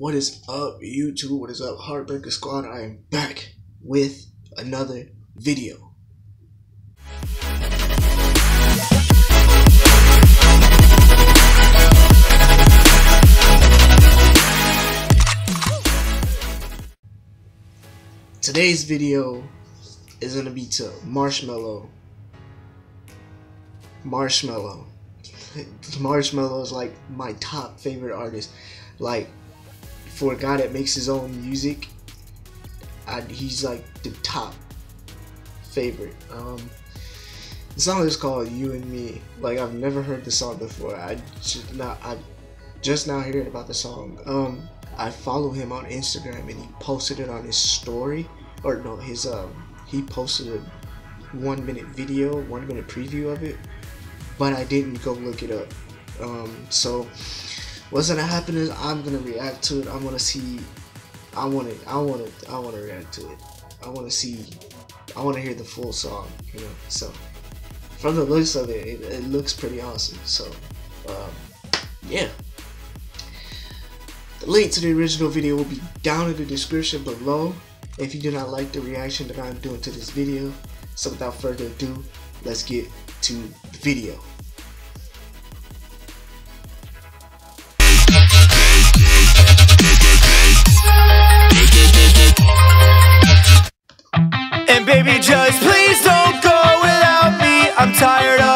What is up, YouTube? What is up, Heartbreaker Squad? I am back with another video. Today's video is gonna be to Marshmello. Marshmello. Marshmello is like my top favorite artist. Like for a guy that makes his own music, he's like the top favorite. Um, the song is called "You and Me." Like I've never heard the song before. I just I just now hearing about the song. Um, I follow him on Instagram and he posted it on his story or no his um he posted a one minute video, one minute preview of it, but I didn't go look it up. Um, so what's gonna happen is I'm gonna react to it. I'm gonna see. I want to. I want to. I want to react to it. I want to see. I want to hear the full song. You know. So from the looks of it, it, it looks pretty awesome. So um, yeah. The link to the original video will be down in the description below if you do not like the reaction that I'm doing to this video. So without further ado, let's get to the video. Just please don't go without me. I'm tired of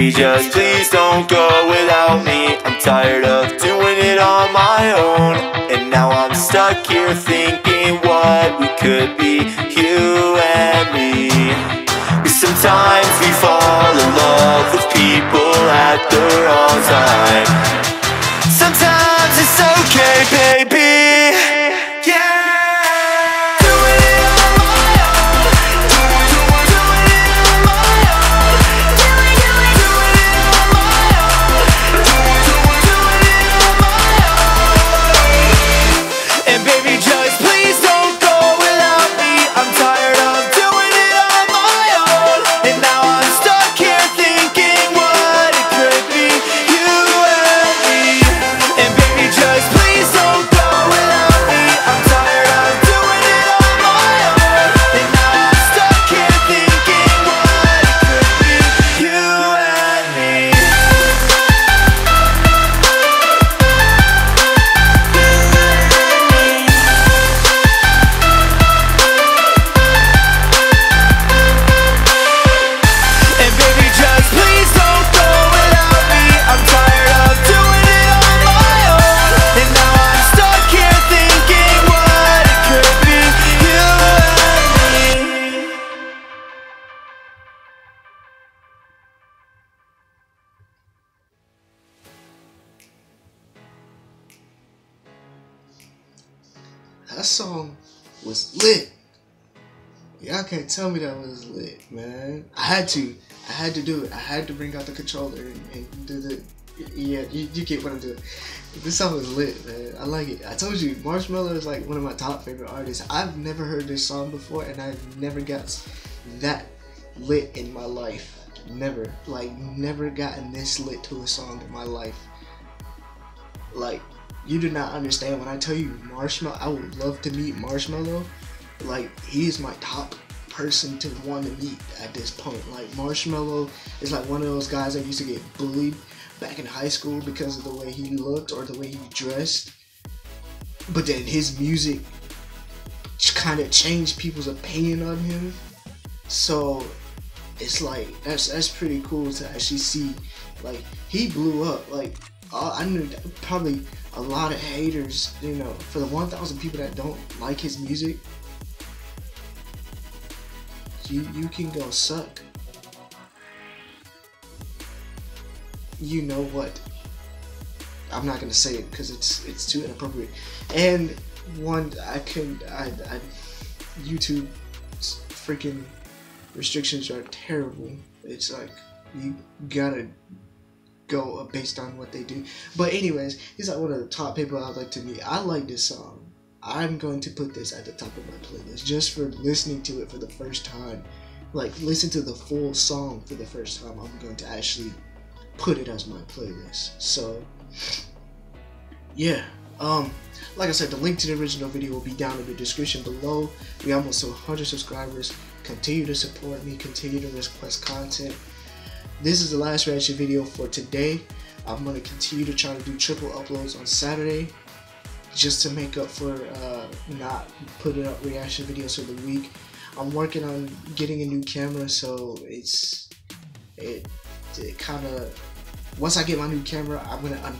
baby, just please don't go without me. I'm tired of doing it on my own. And now I'm stuck here thinking what we could be, you and me. 'Cause sometimes we fall in love with people at the wrong time. That song was lit. Y'all can't tell me that was lit, man. I had to, I had to do it. I had to bring out the controller and, and do the. Yeah, you, you get what I'm doing. This song is lit, man. I like it. I told you, Marshmello is like one of my top favorite artists. I've never heard this song before, and I've never got that lit in my life. Never, like, never gotten this lit to a song in my life. Like, you do not understand when I tell you Marshmello. I would love to meet Marshmello. Like, he is my top person to want to meet at this point. Like Marshmello is like one of those guys that used to get bullied back in high school because of the way he looked or the way he dressed. But then his music kind of changed people's opinion on him. So it's like that's that's pretty cool to actually see. Like he blew up. Like Uh, I knew probably a lot of haters. You know, for the 1,000 people that don't like his music, you you can go suck. You know what? I'm not gonna say it because it's it's too inappropriate. And one I can I, I YouTube freaking restrictions are terrible. It's like you gotta go based on what they do. But anyways, he's like one of the top people I'd like to meet. I like this song. I'm going to put this at the top of my playlist just for listening to it for the first time. Like, listen to the full song for the first time. I'm going to actually put it as my playlist. So, yeah. Um, like I said, the link to the original video will be down in the description below. We almost to 100 subscribers. Continue to support me. Continue to request content. This is the last reaction video for today. I'm going to continue to try to do triple uploads on Saturday just to make up for uh, not putting up reaction videos for the week. I'm working on getting a new camera, so it's it, it kind of once I get my new camera, I'm gonna un,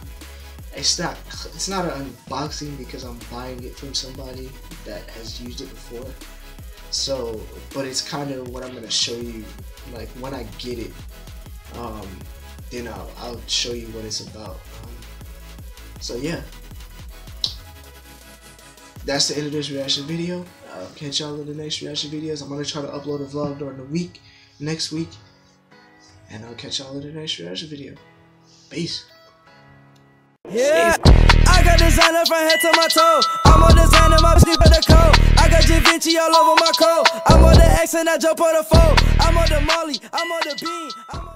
it's not it's not an unboxing because I'm buying it from somebody that has used it before. So, but it's kind of what I'm gonna show you, like when I get it. Um, then I'll, I'll show you what it's about. Um, so yeah, that's the end of this reaction video. I'll catch y'all in the next reaction videos. I'm gonna try to upload a vlog during the week, next week. And I'll catch y'all in the next reaction video. Peace. Yeah, I got designer from head to my toe. I'm on designer, my sleep the code. I got Givenchy all over my coat. I'm on the X and I jump on the phone. I'm on the Molly, I'm on the bean.